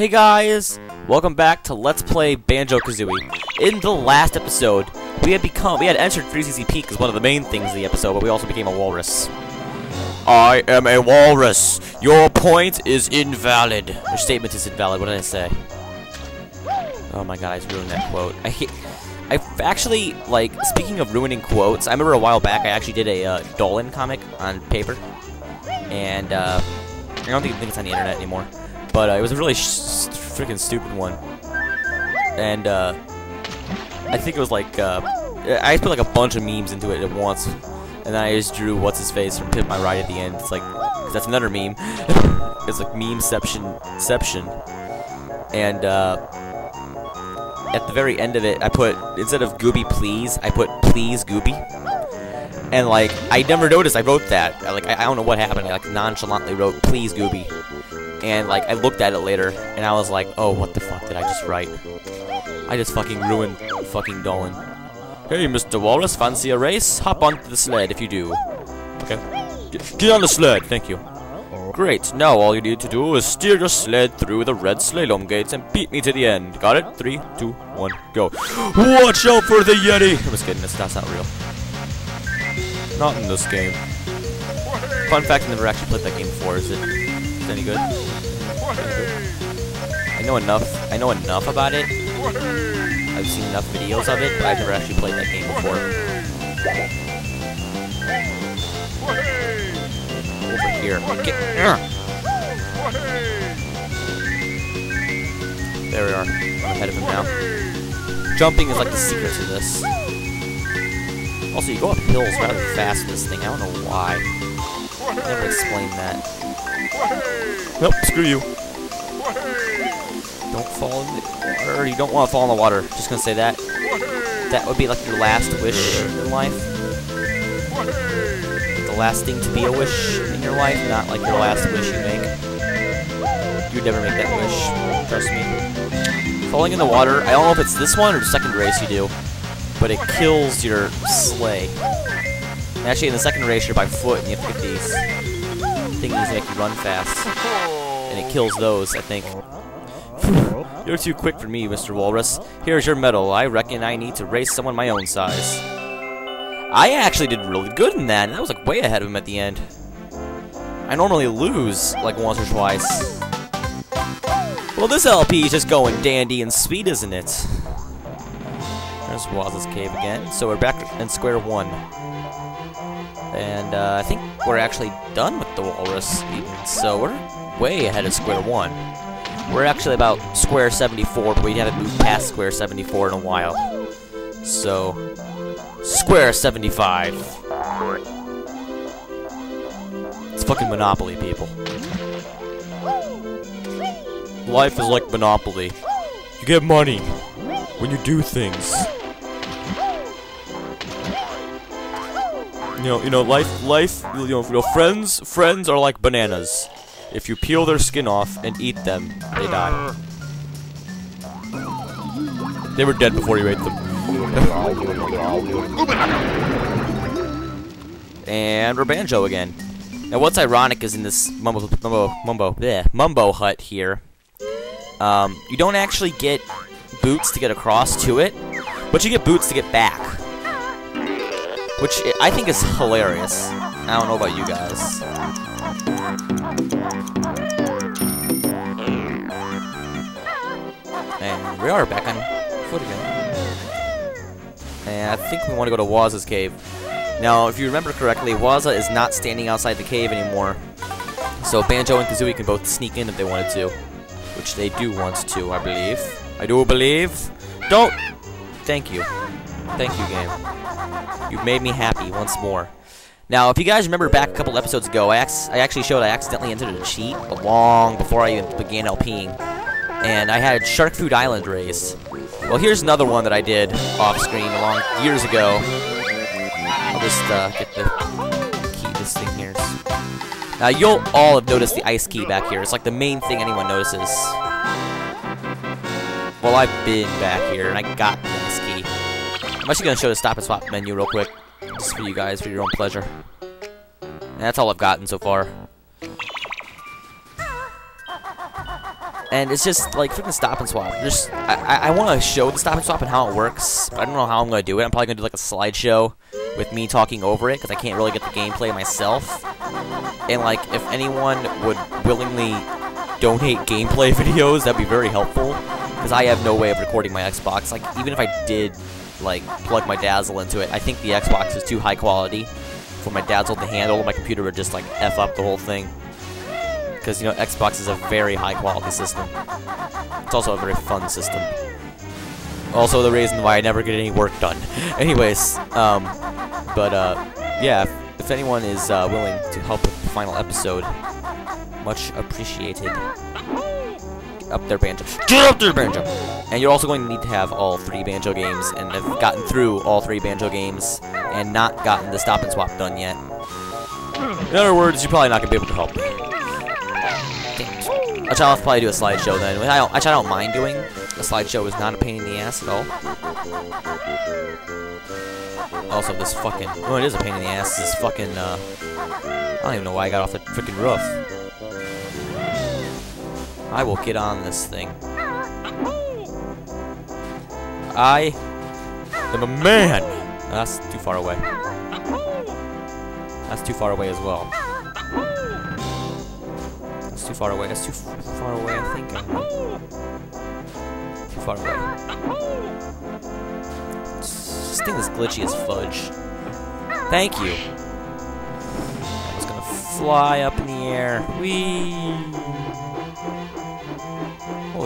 Hey guys! Welcome back to Let's Play Banjo-Kazooie. In the last episode, we had become- we had entered Freezeezy Peak as one of the main things of the episode, but we also became a walrus. I am a walrus! Your point is invalid! Your statement is invalid, what did I say? Oh my god, I just ruined that quote. I hate- I've actually, like, speaking of ruining quotes, I remember a while back I actually did a uh, Dolan comic on paper. And, uh, I don't think, think it's on the internet anymore. But uh, it was a really freaking stupid one. And, uh, I think it was like, uh, I just put like a bunch of memes into it at once. And then I just drew what's his face from Pimp My Ride at the end. It's like, that's another meme. it's like memeception, And, uh, at the very end of it, I put, instead of Gooby please, I put please Gooby. And like, I never noticed I wrote that. Like, I, I don't know what happened. I like nonchalantly wrote please Gooby. And like, I looked at it later, and I was like, oh, what the fuck did I just write? I just fucking ruined fucking Dolan. Hey, Mr. Walrus, fancy a race? Hop onto the sled if you do. Okay. Get, get on the sled, thank you. Great, now all you need to do is steer your sled through the red slalom gates and beat me to the end. Got it? Three, two, one, go. Watch out for the Yeti! I'm just kidding, that's, not real. Not in this game. Fun fact, I never actually played that game before. Is it any good? I know enough. I know enough about it. I've seen enough videos of it, but I've never actually played that game before. Over here. Get, uh. There we are. I'm ahead of him now. Jumping is like the secret to this. Also, you go up hills rather fast in this thing. I don't know why. I never explained that. Nope, screw you. Don't fall in the water. You don't want to fall in the water. Just gonna say that. That would be like your last wish in life. The last thing to be a wish in your life, not like your last wish you make. You'd never make that wish. Trust me. Falling in the water, I don't know if it's this one or the second race you do, but it kills your sleigh. And actually, in the second race, you're by foot, and you have to get these things that make you run fast. And it kills those, I think. You're too quick for me, Mr. Walrus. Here's your medal. I reckon I need to race someone my own size. I actually did really good in that, and I was like way ahead of him at the end. I normally lose like once or twice. Well, this LP is just going dandy and sweet, isn't it? There's Waz's cave again. So we're back in square one. And uh, I think we're actually done with the walrus. So we're way ahead of square one. We're actually about square 74, but we haven't moved past square 74 in a while. So, square 75. It's fucking Monopoly, people. Life is like Monopoly. You get money when you do things. You know, you know, life, life, you know, you know, friends, friends are like bananas. If you peel their skin off and eat them, they die. They were dead before you ate them. and we're Banjo again. Now, what's ironic is in this mumbo, mumbo, mumbo, bleh, mumbo hut here, um, you don't actually get boots to get across to it, but you get boots to get back. Which I think is hilarious. I don't know about you guys. And we are back on foot again. And I think we want to go to Waz's cave. Now, if you remember correctly, Wozza is not standing outside the cave anymore. So Banjo and Kazooie can both sneak in if they wanted to. Which they do want to, I believe. I do believe. Don't! Thank you. Thank you, game. You've made me happy once more. Now, if you guys remember back a couple episodes ago, I, I actually showed I accidentally entered a cheat long before I even began LPing. And I had Shark Food Island raised. Well, here's another one that I did off-screen long years ago. I'll just uh, get the key this thing here. Now, you'll all have noticed the ice key back here. It's like the main thing anyone notices. Well, I've been back here, and I got. I'm actually going to show the stop and swap menu real quick. Just for you guys, for your own pleasure. And that's all I've gotten so far. and it's just like freaking stop and swap. Just I, I, want to show the stop and swap and how it works. But I don't know how I'm gonna do it. I'm probably gonna do like a slideshow with me talking over it because I can't really get the gameplay myself. And like, if anyone would willingly donate gameplay videos, that'd be very helpful. Because I have no way of recording my Xbox. Like, even if I did, like, plug my Dazzle into it, I think the Xbox is too high quality for my Dazzle to handle. My computer would just, like, F up the whole thing. Because, you know, Xbox is a very high quality system. It's also a very fun system. Also the reason why I never get any work done. Anyways, um, but, uh, yeah, if, if anyone is uh, willing to help with the final episode, much appreciated. Up their Banjo. Get up there, Banjo! And you're also going to need to have all three Banjo games, and have gotten through all three Banjo games, and not gotten the stop and swap done yet. In other words, you're probably not going to be able to help. Which I'll probably do a slideshow then. I don't, actually, I don't mind doing. A slideshow is not a pain in the ass at all. Also, this fucking... Oh, it is a pain in the ass. This fucking, uh... I don't even know why I got off the freaking roof. I will get on this thing. I am a man! That's too far away. That's too far away as well. That's too far away. That's too far away, I think. Too far away. This thing is glitchy as fudge. Thank you. I was gonna fly up in the air. Whee!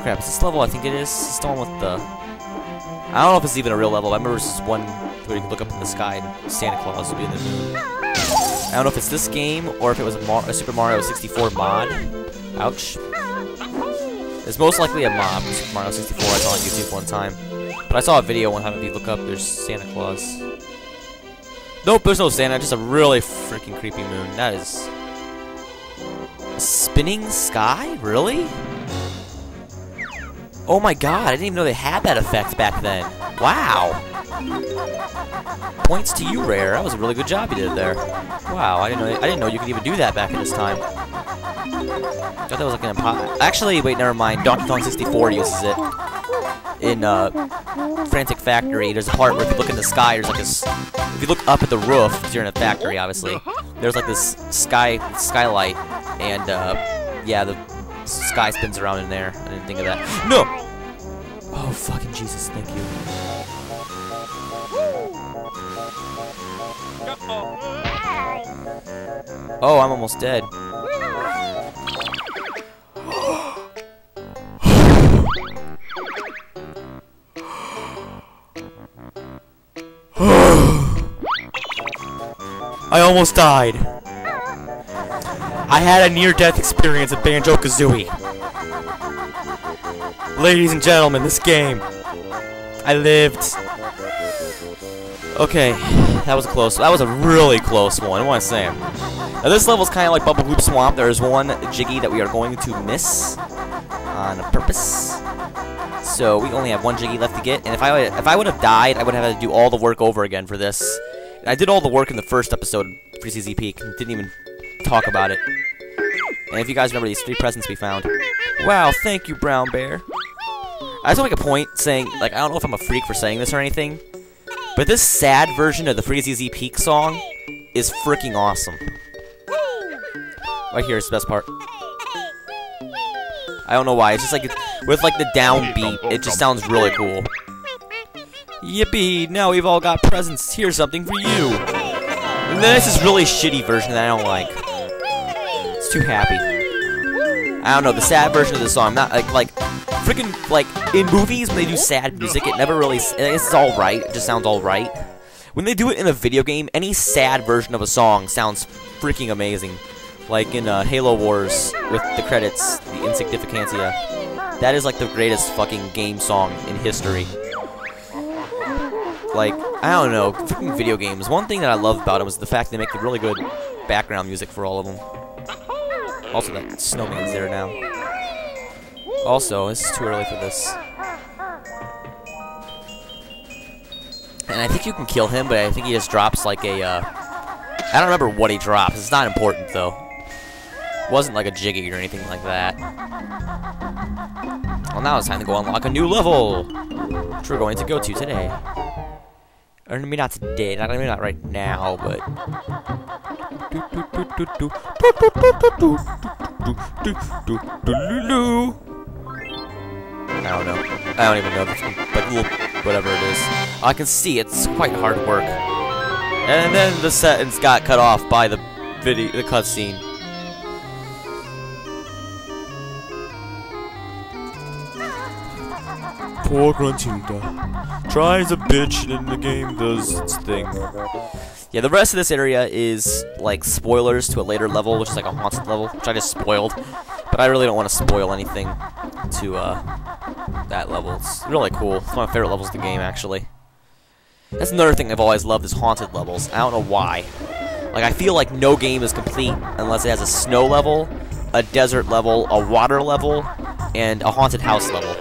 Holy crap, is this level I think it is? It's the one with the... I don't know if it's even a real level. I remember this is one where you can look up in the sky and Santa Claus would be in the moon. I don't know if it's this game or if it was a, Mar a Super Mario 64 mod. Ouch. It's most likely a mod for Super Mario 64 I saw on YouTube one time. But I saw a video one time if you look up, there's Santa Claus. Nope, there's no Santa, just a really freaking creepy moon. That is... A spinning sky? Really? Oh my god, I didn't even know they had that effect back then. Wow. Points to you, Rare. That was a really good job you did there. Wow, I didn't know I didn't know you could even do that back in this time. I thought that was like an impo- Actually, wait, never mind. Donkey Kong 64 uses it. In uh, Frantic Factory, there's a part where if you look in the sky, there's like this. If you look up at the roof, you're in a factory, obviously, there's like this sky skylight, and uh, yeah, the sky spins around in there. I didn't think of that. No! Oh, fucking Jesus, thank you. Oh, I'm almost dead. I almost died. I had a near-death experience at Banjo-Kazooie. Ladies and gentlemen, this game. I lived. Okay, that was a close. That was a really close one, I want to say. Now this level is kind of like Bubblegloop Swamp. There is one Jiggy that we are going to miss on purpose. So we only have one Jiggy left to get, and if I if I would have died, I would have had to do all the work over again for this. I did all the work in the first episode of Freezeezy didn't even talk about it. And if you guys remember these three presents we found. Wow, thank you, Brown Bear. I just want to make a point saying, like, I don't know if I'm a freak for saying this or anything, but this sad version of the Freezeezy Peak song is freaking awesome. Right here is the best part. I don't know why, it's just like, with like the downbeat, it just sounds really cool. Yippee! Now we've all got presents. Here's something for you. And then it's this really shitty version that I don't like. Too happy. I don't know, the sad version of the song, not like, like, freaking, like, in movies when they do sad music, it never really, it's alright, it just sounds alright. When they do it in a video game, any sad version of a song sounds freaking amazing. Like in uh, Halo Wars with the credits, the Insignificantia. That is like the greatest fucking game song in history like, I don't know, freaking video games. One thing that I love about them is the fact they make really good background music for all of them. Also, that snowman's there now. Also, it's too early for this. And I think you can kill him, but I think he just drops like a, uh, I don't remember what he drops. It's not important, though. It wasn't like a jiggy or anything like that. Well, now it's time to go unlock a new level, which we're going to go to today. Or maybe not today, not maybe not right now, but. I don't know. I don't even know, but little, whatever it is. I can see it's quite hard work. And then the sentence got cut off by the video, the cutscene. Poor Gruntilda. Tries a bitch and the game does its thing. Yeah, the rest of this area is like spoilers to a later level, which is like a haunted level, which I just spoiled. But I really don't want to spoil anything to uh, that level. It's really cool. It's one of my favorite levels of the game, actually. That's another thing I've always loved is haunted levels. I don't know why. Like, I feel like no game is complete unless it has a snow level, a desert level, a water level, and a haunted house level.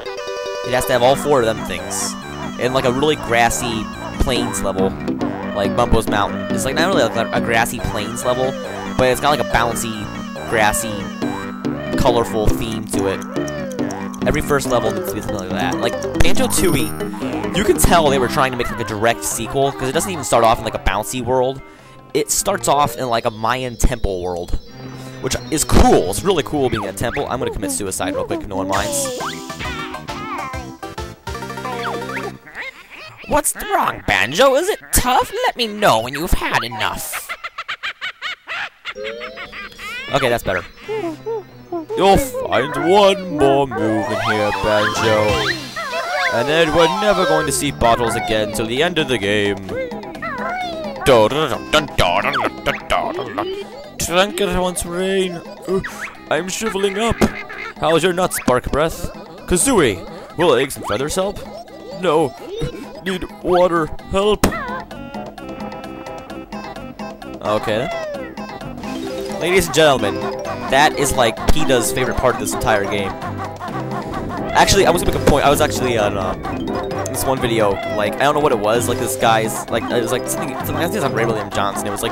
It has to have all four of them things. In like a really grassy plains level, like Mumbo's Mountain. It's like not really like a grassy plains level, but it's got like a bouncy, grassy, colorful theme to it. Every first level needs to be something like that. Like Banjo-Tooie, you can tell they were trying to make like a direct sequel because it doesn't even start off in like a bouncy world. It starts off in like a Mayan temple world, which is cool. It's really cool being in a temple. I'm gonna commit suicide real quick if no one minds. What's wrong, Banjo? Is it tough? Let me know when you've had enough. Okay, that's better. You'll find one more move in here, Banjo. And then we're never going to see bottles again till the end of the game. It once rain. I'm shriveling up. How's your nut, Spark Breath? Kazooie, will eggs and feathers help? No. Need water. Help. Okay. Ladies and gentlemen, that is like PETA's favorite part of this entire game. Actually, I was gonna make a point. I was actually on uh, this one video, like I don't know what it was. Like this guy's, like it was like something. something I think it's on Ray William Johnson. It was like,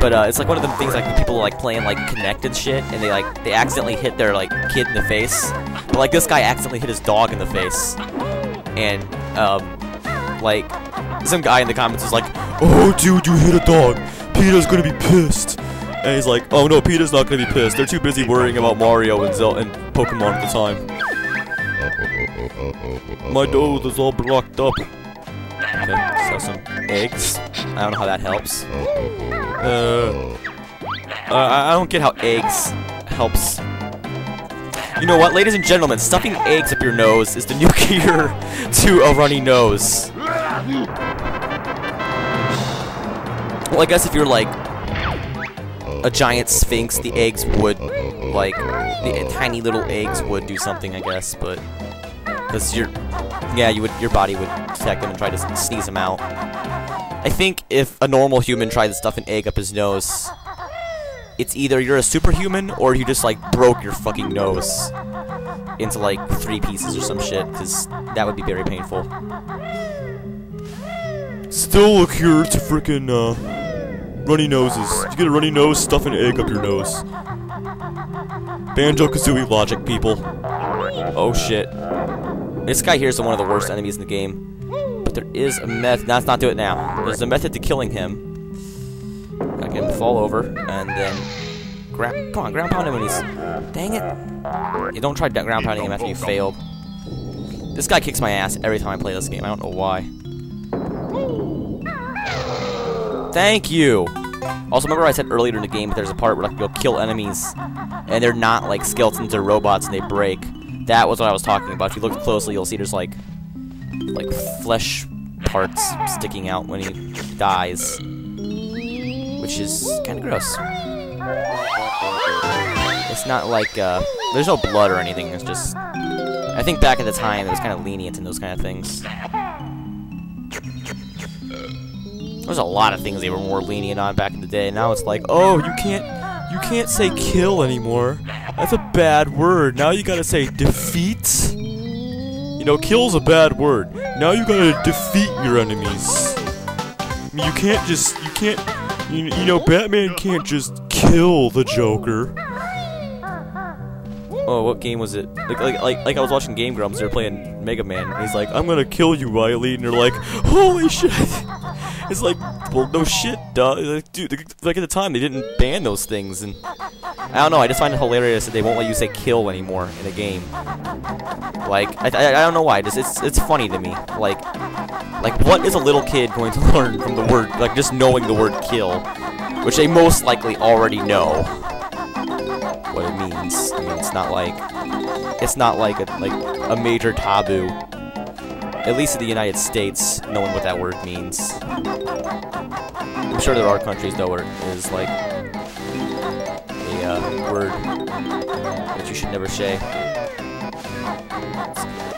but uh, it's like one of them things like people like playing like connected shit, and they like they accidentally hit their like kid in the face. But like this guy accidentally hit his dog in the face, and um, like some guy in the comments is like, "Oh, dude, you hit a dog. PETA's gonna be pissed." And he's like, "Oh no, PETA's not gonna be pissed. They're too busy worrying about Mario and Zel and Pokemon at the time." My nose is all blocked up. Okay, so some eggs. I don't know how that helps. Uh, uh, I I don't get how eggs helps. You know what, ladies and gentlemen, stuffing eggs up your nose is the new cure to a runny nose. Well, I guess if you're like a giant sphinx, the eggs would, like, the tiny little eggs would do something, I guess, but because your, yeah, you would, your body would detect them and try to sneeze them out. I think if a normal human tried to stuff an egg up his nose, it's either you're a superhuman or you just like broke your fucking nose into like three pieces or some shit, because that would be very painful. Still a cure to freaking uh, runny noses. If you get a runny nose, stuff an egg up your nose. Banjo Kazooie logic, people. Oh shit. This guy here is one of the worst enemies in the game. But there is a method. Let's not do it now. There's a method to killing him. Gotta get him fall over, and then ground. Come on, ground pound him when he's. Dang it! You don't try ground pounding him after you failed. This guy kicks my ass every time I play this game. I don't know why. Thank you. Also, remember I said earlier in the game that there's a part where can go kill enemies, and they're not like skeletons or robots, and they break. That was what I was talking about. If you look closely, you'll see there's like, like flesh parts sticking out when he dies, which is kind of gross. It's not like uh, there's no blood or anything. It's just, I think back at the time it was kind of lenient in those kind of things. There's a lot of things they were more lenient on back in the day. Now it's like, oh, you can't, you can't say kill anymore. That's a bad word. Now you gotta say defeat. You know, kill's a bad word. Now you gotta defeat your enemies. I mean, you can't just, you can't, you, you know, Batman can't just kill the Joker. oh, what game was it? Like, like, like, like I was watching Game Grumps. They were playing Mega Man. He's like, I'm gonna kill you, Wily. And you're like, holy shit. It's like, well, no shit, duh. Like, dude, like at the time they didn't ban those things, and I don't know. I just find it hilarious that they won't let you say kill anymore in a game. Like, I, I, I don't know why. Just it's it's funny to me. Like, like what is a little kid going to learn from the word, like just knowing the word kill, which they most likely already know what it means. I mean, it's not like it's not like a like a major taboo. At least in the United States, knowing what that word means. I'm sure there are countries though where it is like a uh, word that you should never say.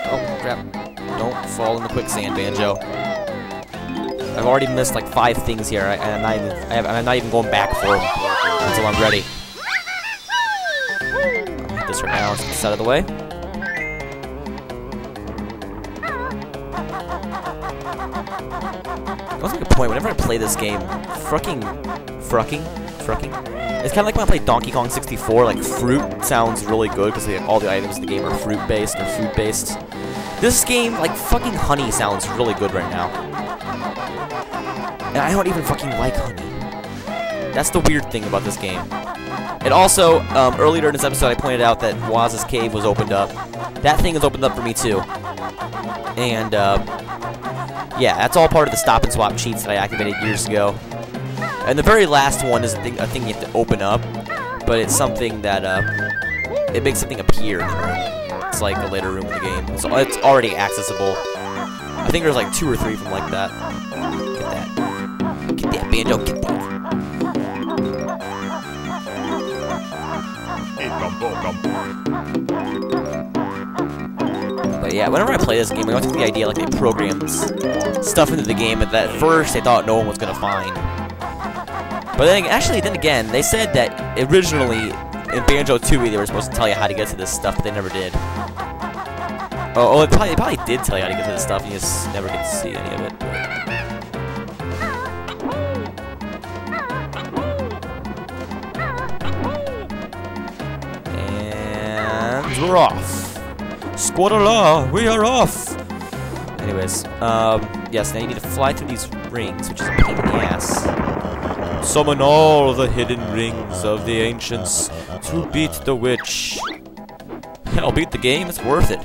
Oh crap! Don't fall in the quicksand, Banjo. I've already missed like five things here, and I'm not even, I I'm not even going back for them until I'm ready. I'll this right now, get this out of the way. A point, whenever I play this game, fucking, fucking, fucking. it's kind of like when I play Donkey Kong 64, like fruit sounds really good because all the items in the game are fruit-based or food-based. This game, like fucking honey sounds really good right now. And I don't even fucking like honey. That's the weird thing about this game. And also, um, earlier in this episode, I pointed out that Waz's cave was opened up. That thing is opened up for me too. And, uh, yeah, that's all part of the stop and swap cheats that I activated years ago. And the very last one is a thing, a thing you have to open up, but it's something that, uh, it makes something appear in the room. It's like a later room in the game. So it's already accessible. I think there's like two or three from like that. Get that. Get that, Banjo, get that. But yeah, whenever I play this game, I get the idea like they programmed stuff into the game that at first they thought no one was gonna find. But then, actually, then again, they said that originally in Banjo Tooie they were supposed to tell you how to get to this stuff, but they never did. Oh, oh, they probably, they probably did tell you how to get to this stuff, and you just never get to see any of it. But. And we're off. Squadala, we are off. Anyways, um, yes, now you need to fly through these rings, which is a pain in the ass. Summon all the hidden rings of the ancients to beat the witch. I'll beat the game, it's worth it.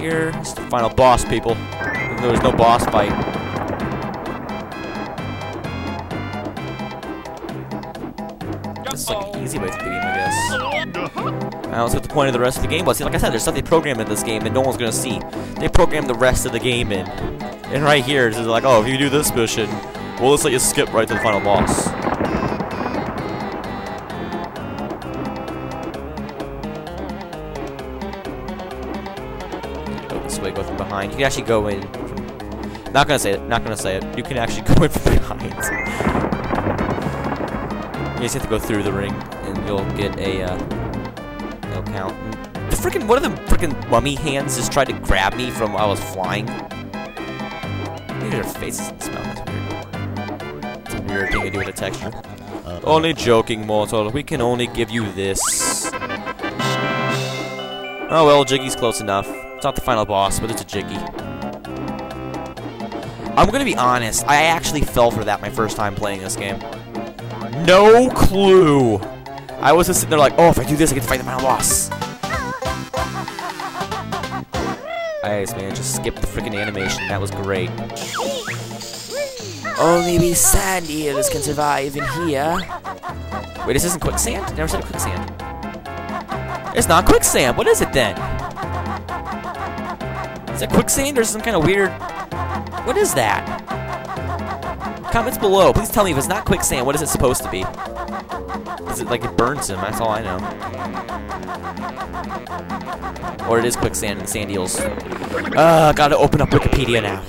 Here. It's the final boss, people. Even though there's no boss fight. Easy way through the game, I guess. I don't see what the point of the rest of the game was. See, like I said, there's stuff they programmed in this game that no one's gonna see. They programmed the rest of the game in. And right here, it's like, oh, if you do this mission, we'll just let you skip right to the final boss. Go this way, go from behind. You can actually go in. Not gonna say it. Not gonna say it. You can actually go in from behind. You just have to go through the ring, you'll get a. Uh, no count. The freaking one of the freaking mummy hands just tried to grab me from while I was flying. Their faces and smell. That's weird. It's a weird thing to do with the texture. Only joking, mortal. We can only give you this. Oh well, Jiggy's close enough. It's not the final boss, but it's a Jiggy. I'm gonna be honest, I actually fell for that my first time playing this game. No clue! I was just sitting there like, oh, if I do this, I get to fight the final boss. Nice, man, just skip the freaking animation. That was great. Only we sand eels can survive in here. Wait, this isn't quicksand? Never said quicksand. It's not quicksand. What is it then? Is it quicksand or some kind of weird... What is that? Comments below. Please tell me if it's not quicksand, what is it supposed to be? Is it like it burns him? That's all I know. Or it is quicksand and sand eels. Uh, gotta open up Wikipedia now.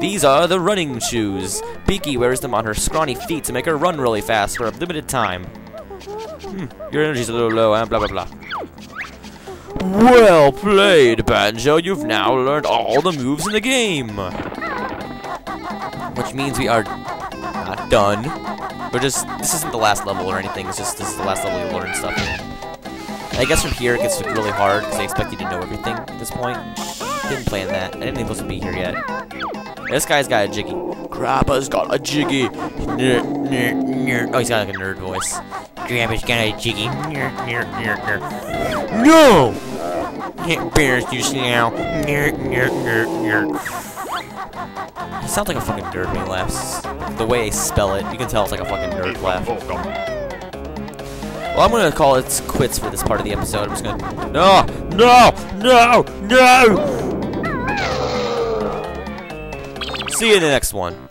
These are the running shoes. Beaky wears them on her scrawny feet to make her run really fast for a limited time. Hmm, your energy's a little low, and blah blah blah. Well played, Banjo. You've now learned all the moves in the game. Which means we are not done. But just, this isn't the last level or anything, it's just, this is the last level you learn stuff. I guess from here it gets really hard, because they expect you to know everything at this point. Didn't plan that. I didn't think supposed to be here yet. This guy's got a jiggy. Grabba's got a jiggy. Oh, he's got like a nerd voice. Grandpa's got a jiggy. No! Bears you now. He sounds like a fucking nerd when he laughs. The way I spell it, you can tell it's like a fucking nerd laugh. Oh, well, I'm gonna call it quits for this part of the episode. I'm just gonna. No! No! No! No! See you in the next one.